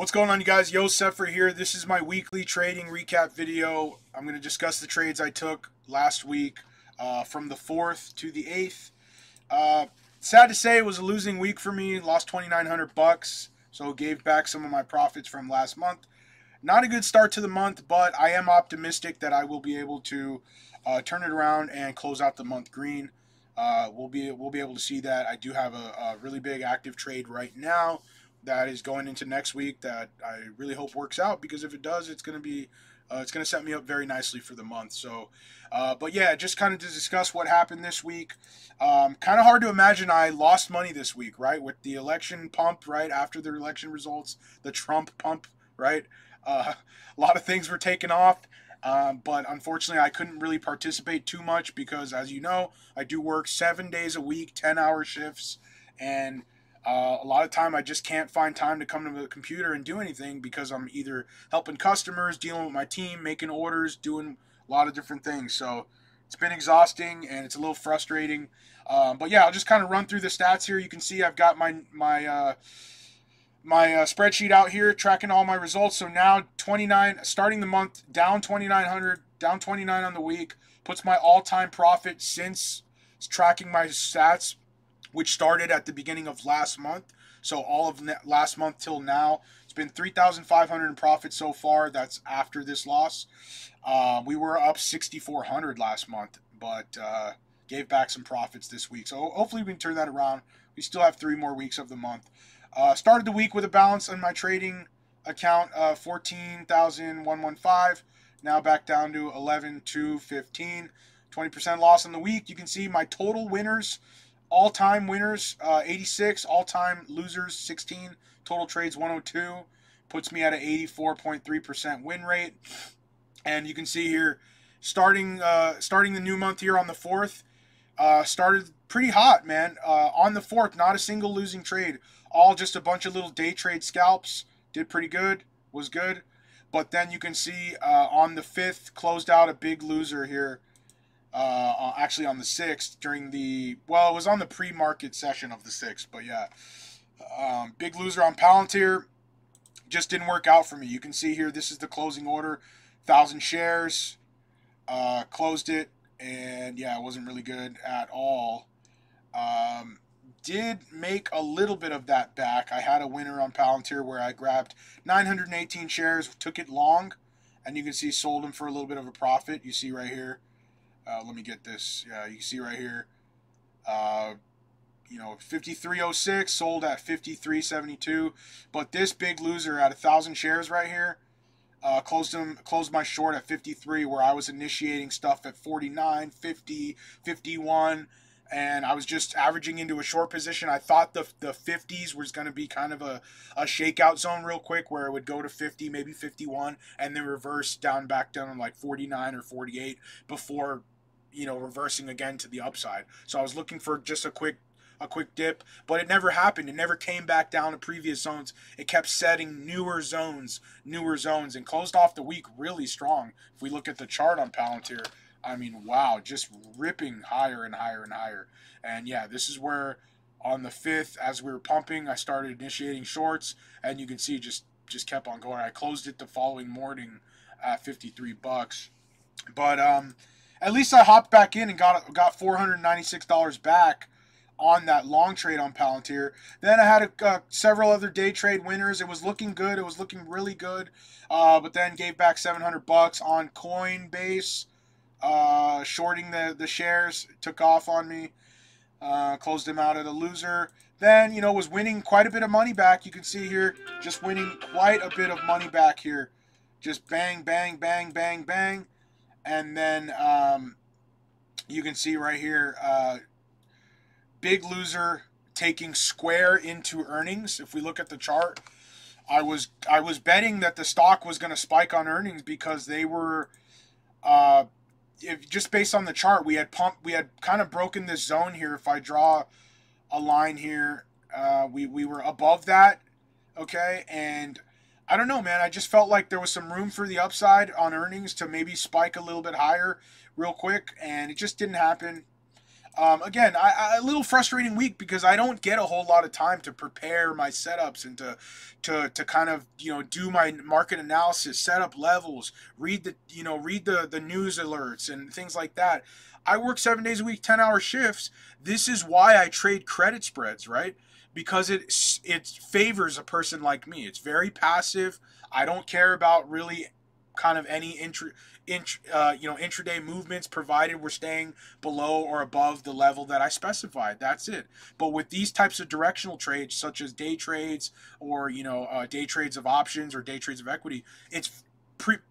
What's going on, you guys? YoSepher here. This is my weekly trading recap video. I'm going to discuss the trades I took last week uh, from the 4th to the 8th. Uh, sad to say, it was a losing week for me. Lost 2,900 bucks, so gave back some of my profits from last month. Not a good start to the month, but I am optimistic that I will be able to uh, turn it around and close out the month green. Uh, we'll be we'll be able to see that. I do have a, a really big active trade right now that is going into next week that I really hope works out because if it does, it's going to be uh, it's going to set me up very nicely for the month. So, uh, but yeah, just kind of to discuss what happened this week. Um, kind of hard to imagine I lost money this week, right? With the election pump, right after the election results, the Trump pump, right? Uh, a lot of things were taken off. Um, but unfortunately, I couldn't really participate too much because, as you know, I do work seven days a week, 10 hour shifts, and uh, a lot of time I just can't find time to come to the computer and do anything because I'm either helping customers, dealing with my team, making orders, doing a lot of different things. So it's been exhausting and it's a little frustrating. Um, but yeah, I'll just kind of run through the stats here. You can see I've got my my uh, my uh, spreadsheet out here tracking all my results. So now 29 starting the month down 2900, down 29 on the week puts my all-time profit since tracking my stats which started at the beginning of last month. So all of last month till now, it's been 3,500 in profit so far. That's after this loss. Uh, we were up 6,400 last month, but uh, gave back some profits this week. So hopefully we can turn that around. We still have three more weeks of the month. Uh, started the week with a balance on my trading account of 14,115. Now back down to 11,215. 20% loss in the week. You can see my total winners all-time winners uh, 86 all-time losers 16 total trades 102 puts me at an 84.3% win rate. And you can see here starting uh, starting the new month here on the 4th uh, started pretty hot man. Uh, on the 4th not a single losing trade all just a bunch of little day trade scalps. Did pretty good was good. But then you can see uh, on the 5th closed out a big loser here uh, actually on the 6th during the, well, it was on the pre-market session of the 6th, but yeah. Um, big loser on Palantir. Just didn't work out for me. You can see here, this is the closing order. 1,000 shares. Uh, closed it, and yeah, it wasn't really good at all. Um, did make a little bit of that back. I had a winner on Palantir where I grabbed 918 shares, took it long, and you can see sold them for a little bit of a profit. You see right here. Uh, let me get this. You can see right here. Uh, you know, 5306 sold at 5372. But this big loser at a thousand shares right here uh, closed them closed my short at 53, where I was initiating stuff at 49, 50, 51 and I was just averaging into a short position. I thought the the 50s was going to be kind of a, a shakeout zone real quick where it would go to 50, maybe 51, and then reverse down back down like 49 or 48 before you know reversing again to the upside. So I was looking for just a quick a quick dip, but it never happened. It never came back down to previous zones. It kept setting newer zones, newer zones, and closed off the week really strong. If we look at the chart on Palantir, I mean, wow, just ripping higher and higher and higher. And yeah, this is where on the 5th, as we were pumping, I started initiating shorts, and you can see just just kept on going. I closed it the following morning at 53 bucks. But um, at least I hopped back in and got got $496 back on that long trade on Palantir. Then I had a, uh, several other day trade winners. It was looking good. It was looking really good. Uh, but then gave back 700 bucks on Coinbase uh, shorting the, the shares took off on me. Uh, closed him out at a loser. Then, you know, was winning quite a bit of money back. You can see here, just winning quite a bit of money back here. Just bang, bang, bang, bang, bang. And then um, you can see right here, uh, big loser taking Square into earnings. If we look at the chart, I was I was betting that the stock was going to spike on earnings because they were uh, if just based on the chart, we had pumped, we had kind of broken this zone here. If I draw a line here, uh, we we were above that, okay, and I don't know, man. I just felt like there was some room for the upside on earnings to maybe spike a little bit higher real quick, and it just didn't happen. Um, again, I, I, a little frustrating week because I don't get a whole lot of time to prepare my setups and to, to, to kind of you know do my market analysis, set up levels, read the you know read the the news alerts and things like that. I work seven days a week, ten hour shifts. This is why I trade credit spreads, right? Because it it favors a person like me. It's very passive. I don't care about really kind of any intra, int, uh, you know intraday movements provided we're staying below or above the level that I specified. That's it. But with these types of directional trades, such as day trades or you know uh, day trades of options or day trades of equity, it's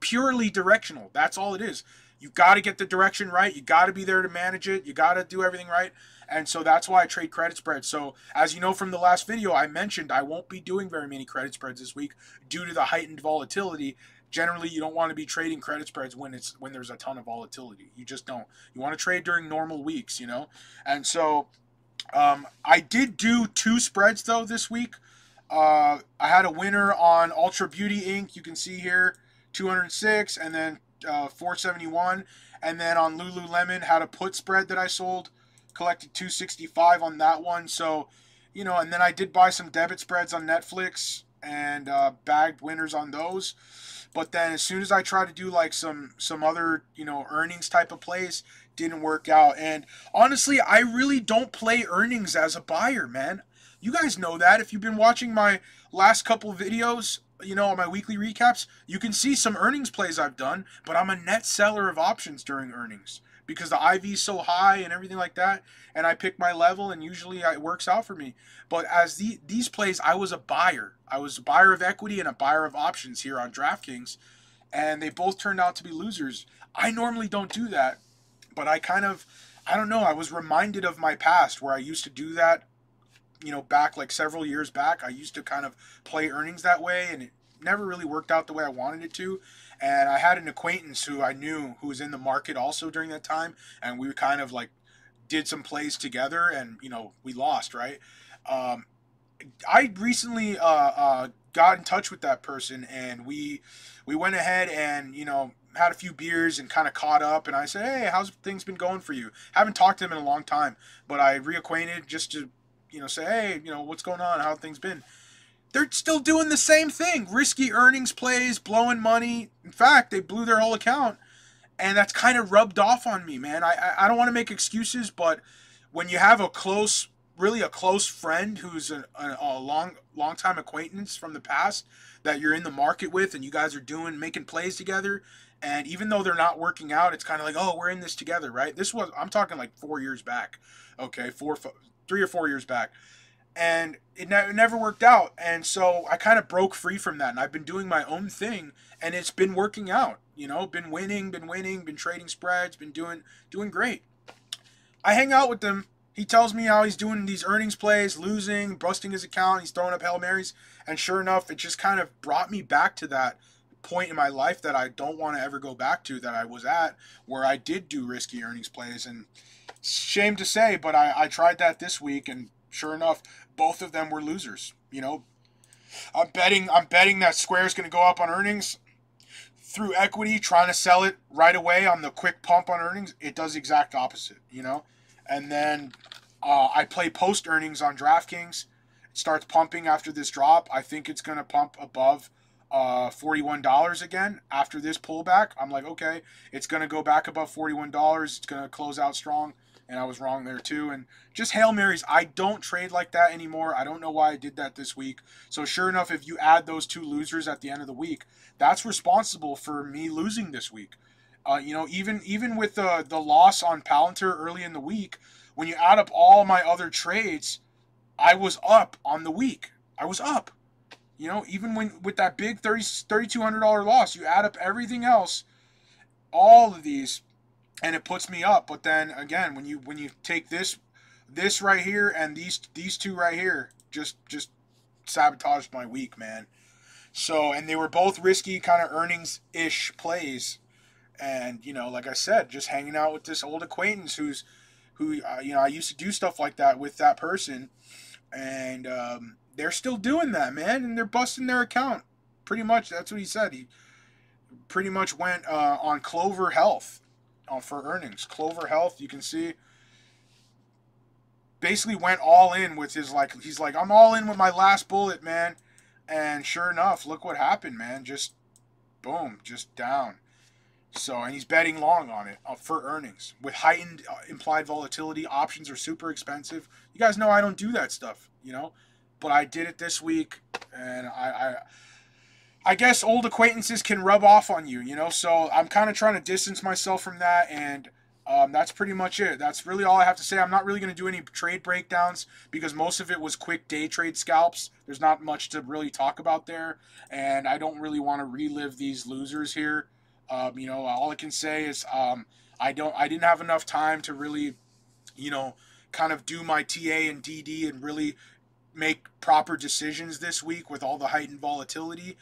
purely directional. That's all it is. You got to get the direction right. You got to be there to manage it. You got to do everything right. And so that's why I trade credit spreads. So as you know from the last video, I mentioned I won't be doing very many credit spreads this week due to the heightened volatility generally you don't want to be trading credit spreads when it's when there's a ton of volatility. You just don't. You want to trade during normal weeks, you know. And so um, I did do two spreads though this week. Uh, I had a winner on Ulta Beauty Inc. You can see here, 206, and then uh, 471, and then on Lululemon had a put spread that I sold, collected 265 on that one. So, you know, and then I did buy some debit spreads on Netflix and uh, bagged winners on those. But then as soon as I try to do like some some other, you know, earnings type of plays, didn't work out. And honestly, I really don't play earnings as a buyer, man. You guys know that if you've been watching my last couple videos, you know, on my weekly recaps, you can see some earnings plays I've done, but I'm a net seller of options during earnings because the IV is so high and everything like that. And I pick my level, and usually it works out for me. But as the, these plays, I was a buyer. I was a buyer of equity and a buyer of options here on DraftKings, and they both turned out to be losers. I normally don't do that, but I kind of, I don't know, I was reminded of my past where I used to do that, you know, back like several years back. I used to kind of play earnings that way, and it never really worked out the way I wanted it to. And I had an acquaintance who I knew who was in the market also during that time, and we kind of like did some plays together, and you know we lost, right? Um, I recently uh, uh, got in touch with that person, and we we went ahead and you know had a few beers and kind of caught up. And I said, "Hey, how's things been going for you?" Haven't talked to him in a long time, but I reacquainted just to you know say, "Hey, you know what's going on? How things been?" They're still doing the same thing risky earnings plays, blowing money. In fact, they blew their whole account. And that's kind of rubbed off on me, man. I, I, don't want to make excuses, but when you have a close, really a close friend who's a, a, a long, long time acquaintance from the past that you're in the market with and you guys are doing, making plays together, and even though they're not working out, it's kind of like, oh, we're in this together, right? This was, I'm talking like four years back, okay, four, three or four years back and it, ne- it never worked out. And so I kind of broke free from that, and I've been doing my own thing, and it's been working out. You know, been winning, been winning, been trading spreads, been doing doing great. I hang out with him. He tells me how he's doing these earnings plays, losing, busting his account. He's throwing up hail marys, and sure enough, it just kind of brought me back to that point in my life that I don't want to ever go back to that I was at where I did do risky earnings plays and shame to say but I, I tried that this week and sure enough both of them were losers. You know, I'm betting I'm betting that Square is going to go up on earnings through equity, trying to sell it right away on the quick pump on earnings. It does exact opposite. You know, and then uh, I play post earnings on DraftKings. It starts pumping after this drop. I think it's going to pump above uh, $41 again after this pullback. I'm like, okay, it's going to go back above $41. It's going to close out strong and I was wrong there too. And just Hail Marys, I don't trade like that anymore. I don't know why I did that this week. So sure enough, if you add those two losers at the end of the week, that's responsible for me losing this week. Uh, you know, even even with the the loss on Palantir early in the week, when you add up all my other trades, I was up on the week. I was up. You know, even when with that big 30 $3,200 loss, you add up everything else, all of these, and it puts me up. But then again, when you when you take this this right here and these these two right here, just just sabotaged my week, man. So and they were both risky kind of earnings ish plays, and you know, like I said, just hanging out with this old acquaintance who's who uh, you know I used to do stuff like that with that person, and um, they're still doing that, man, and they're busting their account. Pretty much, that's what he said. He pretty much went uh, on Clover Health for earnings. Clover Health, you can see basically went all in with his like he's like I'm all in with my last bullet, man. And sure enough, look what happened, man. Just boom, just down. So, and he's betting long on it uh, for earnings. With heightened uh, implied volatility, options are super expensive. You guys know I don't do that stuff, you know, but I did it this week, and I, I, I guess old acquaintances can rub off on you, you know. So I'm kind of trying to distance myself from that, and um, that's pretty much it. That's really all I have to say. I'm not really going to do any trade breakdowns because most of it was quick day trade scalps. There's not much to really talk about there, and I don't really want to relive these losers here. Um, you know, all I can say is um, I don't, I didn't have enough time to really, you know, kind of do my TA and DD and really make proper decisions this week with all the heightened volatility.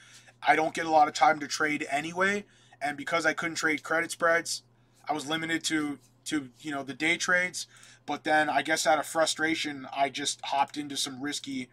I don't get a lot of time to trade anyway, and because I couldn't trade credit spreads, I was limited to to you know the day trades. But then I guess out of frustration, I just hopped into some risky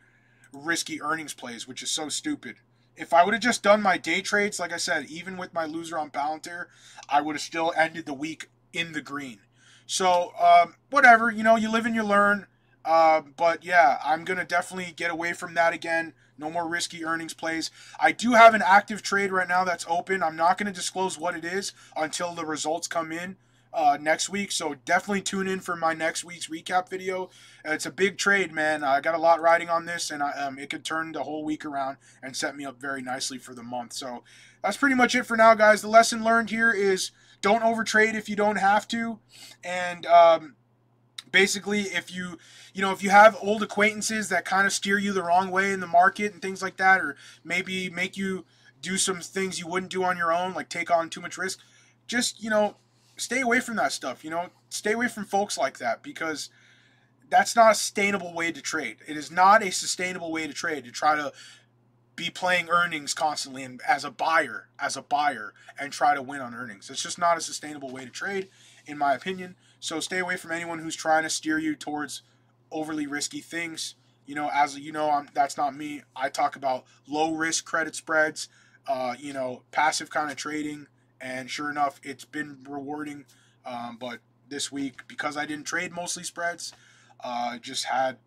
risky earnings plays, which is so stupid. If I would have just done my day trades, like I said, even with my loser on Palantir, I would have still ended the week in the green. So, um, whatever, you know, you live and you learn. Uh, but yeah, I'm to definitely get away from that again. No more risky earnings plays. I do have an active trade right now that's open. I'm not going to disclose what it is until the results come in uh, next week. So definitely tune in for my next week's recap video. It's a big trade, man. I got a lot riding on this, and I, um, it could turn the whole week around and set me up very nicely for the month. So that's pretty much it for now, guys. The lesson learned here is don't overtrade if you don't have to, and um, basically if you you know if you have old acquaintances that kind of steer you the wrong way in the market and things like that, or maybe make you do some things you wouldn't do on your own, like take on too much risk, just you know stay away from that stuff. You know, stay away from folks like that because that's not a sustainable way to trade. It is not a sustainable way to trade to try to be playing earnings constantly and as a buyer, as a buyer, and try to win on earnings. It's just not a sustainable way to trade, in my opinion. So stay away from anyone who's trying to steer you towards overly risky things. You know, as you know, I'm, that's not me. I talk about low risk credit spreads, uh, you know, passive kind of trading, and sure enough, it's been rewarding. Um, but this week, because I didn't trade mostly spreads, uh, just had,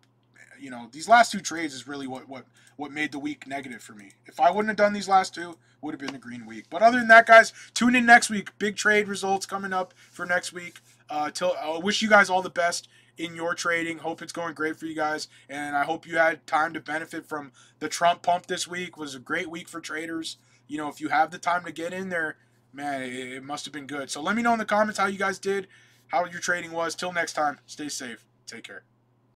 you know, these last two trades is really what what what made the week negative for me. If I wouldn't have done these last two, would have been a green week. But other than that, guys, tune in next week. Big trade results coming up for next week. Uh, till I wish you guys all the best in your trading. Hope it's going great for you guys, and I hope you had time to benefit from the Trump pump this week. It was a great week for traders. You know, if you have the time to get in there, man, it, it must have been good. So let me know in the comments how you guys did, how your trading was. Till next time, stay safe. Take care.